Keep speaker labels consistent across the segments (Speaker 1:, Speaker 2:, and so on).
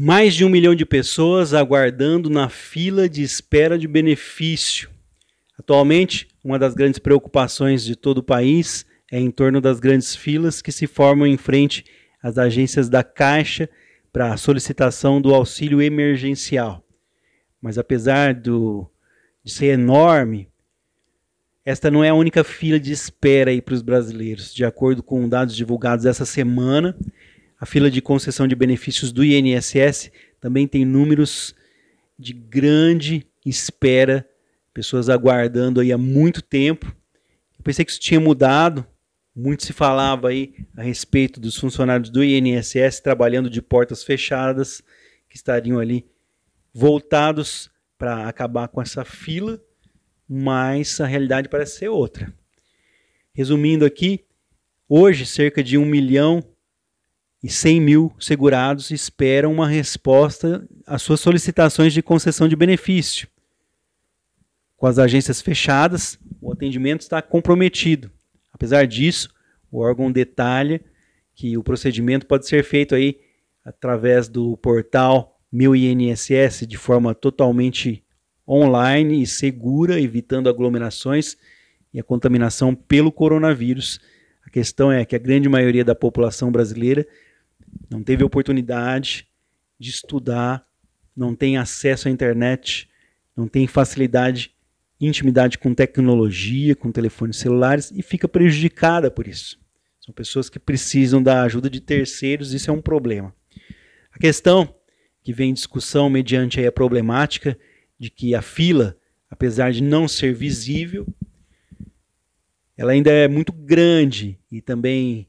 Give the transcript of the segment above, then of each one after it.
Speaker 1: Mais de um milhão de pessoas aguardando na fila de espera de benefício. Atualmente, uma das grandes preocupações de todo o país é em torno das grandes filas que se formam em frente às agências da Caixa para a solicitação do auxílio emergencial. Mas apesar do, de ser enorme, esta não é a única fila de espera para os brasileiros. De acordo com dados divulgados essa semana, a fila de concessão de benefícios do INSS também tem números de grande espera, pessoas aguardando aí há muito tempo. Eu pensei que isso tinha mudado. Muito se falava aí a respeito dos funcionários do INSS trabalhando de portas fechadas, que estariam ali voltados para acabar com essa fila, mas a realidade parece ser outra. Resumindo aqui, hoje cerca de 1 milhão e 100 mil segurados esperam uma resposta às suas solicitações de concessão de benefício. Com as agências fechadas, o atendimento está comprometido. Apesar disso, o órgão detalha que o procedimento pode ser feito aí através do portal Meu INSS de forma totalmente online e segura, evitando aglomerações e a contaminação pelo coronavírus. A questão é que a grande maioria da população brasileira não teve oportunidade de estudar, não tem acesso à internet, não tem facilidade, intimidade com tecnologia, com telefones celulares e fica prejudicada por isso. São pessoas que precisam da ajuda de terceiros, isso é um problema. A questão que vem em discussão mediante a problemática de que a fila, apesar de não ser visível, ela ainda é muito grande e também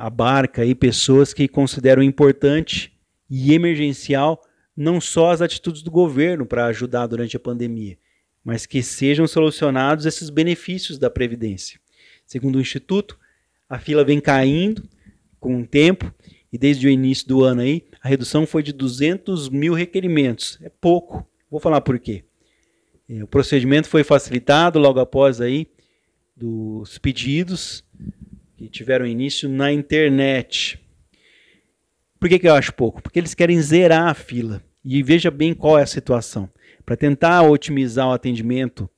Speaker 1: abarca aí pessoas que consideram importante e emergencial não só as atitudes do governo para ajudar durante a pandemia, mas que sejam solucionados esses benefícios da Previdência. Segundo o Instituto, a fila vem caindo com o tempo e desde o início do ano aí, a redução foi de 200 mil requerimentos. É pouco. Vou falar por quê. É, o procedimento foi facilitado logo após aí dos pedidos que tiveram início na internet. Por que, que eu acho pouco? Porque eles querem zerar a fila. E veja bem qual é a situação. Para tentar otimizar o atendimento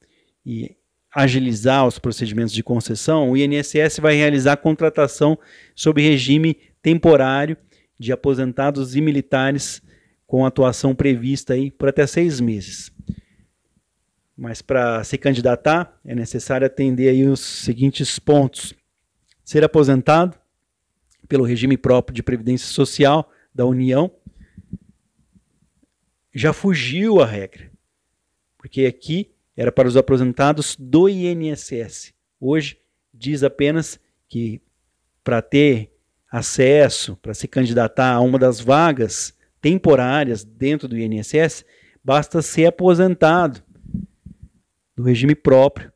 Speaker 1: e agilizar os procedimentos de concessão, o INSS vai realizar contratação sob regime temporário de aposentados e militares com atuação prevista aí por até seis meses. Mas para se candidatar é necessário atender aí os seguintes pontos: ser aposentado pelo regime próprio de previdência social da União, já fugiu a regra, porque aqui era para os aposentados do INSS. Hoje diz apenas que para ter acesso, para se candidatar a uma das vagas temporárias dentro do INSS, basta ser aposentado do regime próprio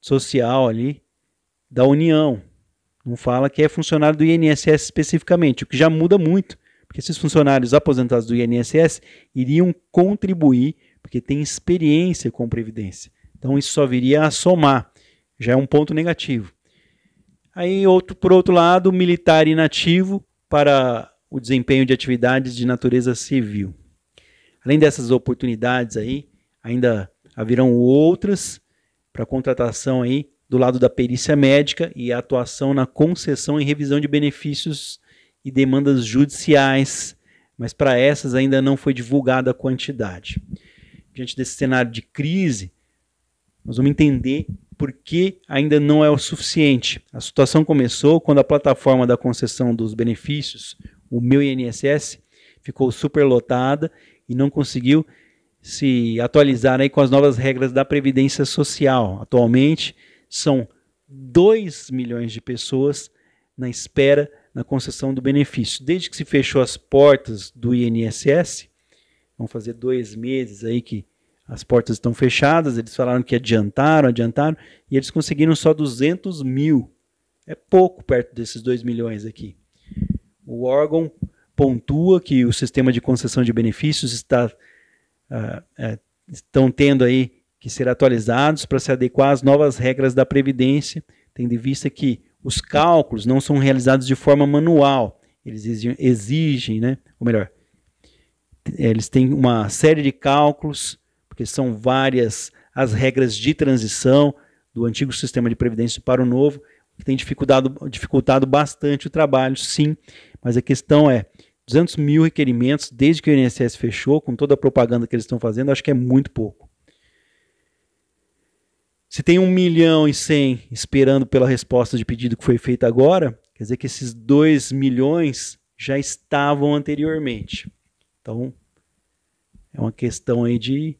Speaker 1: social ali da União. Não fala que é funcionário do INSS especificamente, o que já muda muito, porque esses funcionários aposentados do INSS iriam contribuir, porque têm experiência com previdência. Então isso só viria a somar, já é um ponto negativo. Aí, outro, por outro lado, militar inativo para o desempenho de atividades de natureza civil. Além dessas oportunidades aí, ainda haverão outras para contratação aí do lado da perícia médica e atuação na concessão e revisão de benefícios e demandas judiciais, mas para essas ainda não foi divulgada a quantidade. Diante desse cenário de crise, nós vamos entender por que ainda não é o suficiente. A situação começou quando a plataforma da concessão dos benefícios, o meu INSS, ficou superlotada e não conseguiu se atualizar aí com as novas regras da Previdência Social. Atualmente, são 2 milhões de pessoas na espera na concessão do benefício. Desde que se fechou as portas do INSS, vão fazer dois meses aí que as portas estão fechadas, eles falaram que adiantaram, adiantaram, e eles conseguiram só 200 mil. É pouco perto desses 2 milhões aqui. O órgão pontua que o sistema de concessão de benefícios está uh, estão tendo aí que ser atualizados para se adequar às novas regras da Previdência, tendo em vista que os cálculos não são realizados de forma manual, eles exigem, né? Ou melhor, eles têm uma série de cálculos, porque são várias as regras de transição do antigo sistema de previdência para o novo, que tem dificultado, dificultado bastante o trabalho, sim, mas a questão é 200 mil requerimentos desde que o INSS fechou, com toda a propaganda que eles estão fazendo, acho que é muito pouco. Se tem 1 milhão e 100 esperando pela resposta de pedido que foi feita agora, quer dizer que esses 2 milhões já estavam anteriormente. Então, é uma questão aí de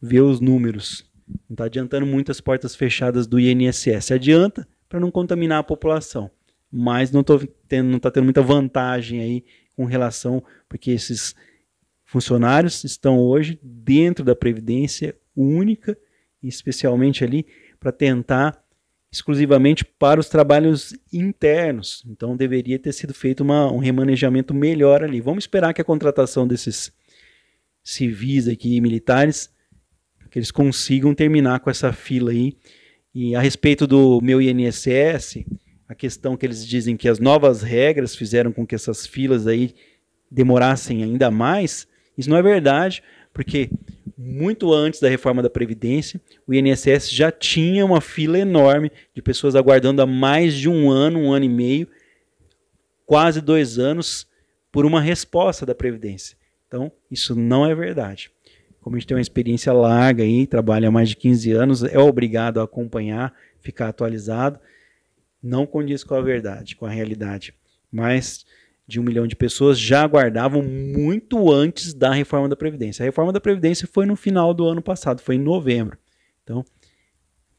Speaker 1: ver os números. Não está adiantando muito as portas fechadas do INSS. Adianta para não contaminar a população. Mas não está tendo, tá tendo muita vantagem aí com relação, porque esses funcionários estão hoje dentro da Previdência única, especialmente ali para tentar exclusivamente para os trabalhos internos. Então deveria ter sido feito uma, um remanejamento melhor ali. Vamos esperar que a contratação desses civis aqui militares que eles consigam terminar com essa fila aí. E a respeito do meu INSS, a questão que eles dizem que as novas regras fizeram com que essas filas aí demorassem ainda mais, isso não é verdade, porque muito antes da reforma da Previdência, o INSS já tinha uma fila enorme de pessoas aguardando há mais de um ano, um ano e meio, quase dois anos, por uma resposta da Previdência. Então, isso não é verdade. Como a gente tem uma experiência larga aí, trabalha há mais de 15 anos, é obrigado a acompanhar, ficar atualizado. Não condiz com a verdade, com a realidade. Mais de um milhão de pessoas já aguardavam muito antes da reforma da Previdência. A reforma da Previdência foi no final do ano passado, foi em novembro. Então,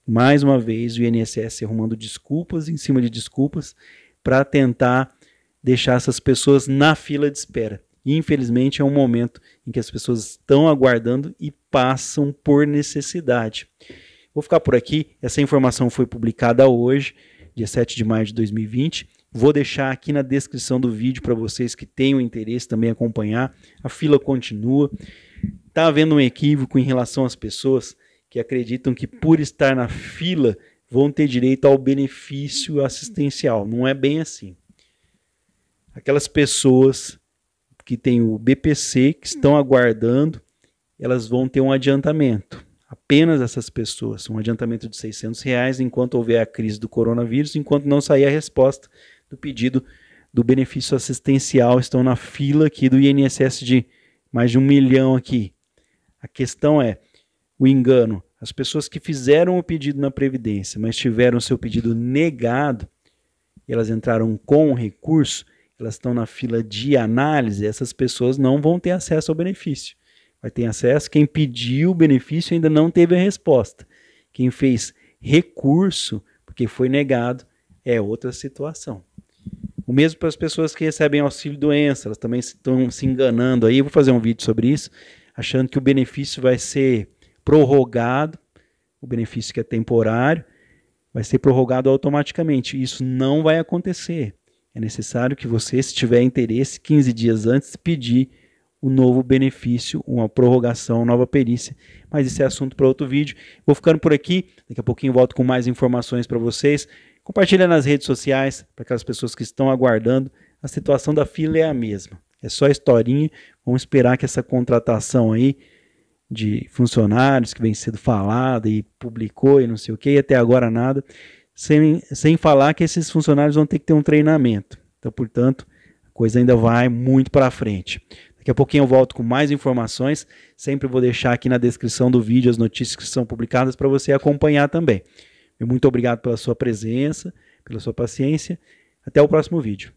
Speaker 1: mais uma vez, o INSS arrumando desculpas em cima de desculpas para tentar deixar essas pessoas na fila de espera. Infelizmente é um momento em que as pessoas estão aguardando e passam por necessidade. Vou ficar por aqui. Essa informação foi publicada hoje, dia 7 de maio de 2020. Vou deixar aqui na descrição do vídeo para vocês que tenham interesse também acompanhar. A fila continua. Está havendo um equívoco em relação às pessoas que acreditam que por estar na fila vão ter direito ao benefício assistencial. Não é bem assim. Aquelas pessoas que tem o BPC, que estão aguardando, elas vão ter um adiantamento. Apenas essas pessoas, um adiantamento de 600 reais enquanto houver a crise do coronavírus, enquanto não sair a resposta do pedido do benefício assistencial, estão na fila aqui do INSS de mais de um milhão aqui. A questão é o engano. As pessoas que fizeram o pedido na Previdência, mas tiveram seu pedido negado, elas entraram com recurso, elas estão na fila de análise, essas pessoas não vão ter acesso ao benefício. Vai ter acesso quem pediu o benefício ainda não teve a resposta. Quem fez recurso, porque foi negado, é outra situação. O mesmo para as pessoas que recebem auxílio doença, elas também estão se enganando aí. Eu vou fazer um vídeo sobre isso, achando que o benefício vai ser prorrogado, o benefício que é temporário, vai ser prorrogado automaticamente. Isso não vai acontecer. É necessário que você, se tiver interesse, 15 dias antes, pedir o um novo benefício, uma prorrogação, nova perícia. Mas esse é assunto para outro vídeo. Vou ficando por aqui. Daqui a pouquinho volto com mais informações para vocês. Compartilha nas redes sociais para aquelas pessoas que estão aguardando. A situação da fila é a mesma. É só historinha. Vamos esperar que essa contratação aí de funcionários que vem sendo falada e publicou e não sei o que, e até agora nada sem, sem falar que esses funcionários vão ter que ter um treinamento. Então, portanto, a coisa ainda vai muito para frente. Daqui a pouquinho eu volto com mais informações. Sempre vou deixar aqui na descrição do vídeo as notícias que são publicadas para você acompanhar também. Muito obrigado pela sua presença, pela sua paciência. Até o próximo vídeo.